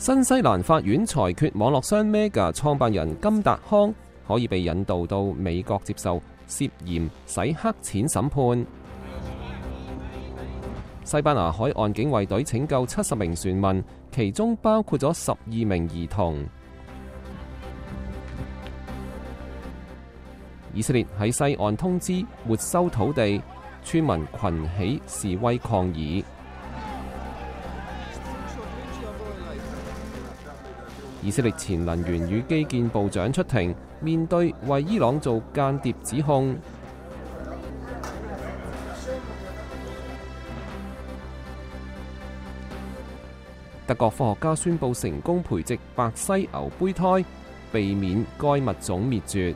新西蘭法院裁決，網絡商 Mega 創辦人金達康可以被引渡到美國接受涉嫌洗黑錢審判。西班牙海岸警衛隊拯救七十名船民，其中包括咗十二名兒童。以色列喺西岸通知沒收土地，村民群起示威抗議。以色列前能源與基建部長出庭，面對為伊朗做間諜指控。德國科學家宣布成功培植白犀牛胚胎，避免該物種滅絕。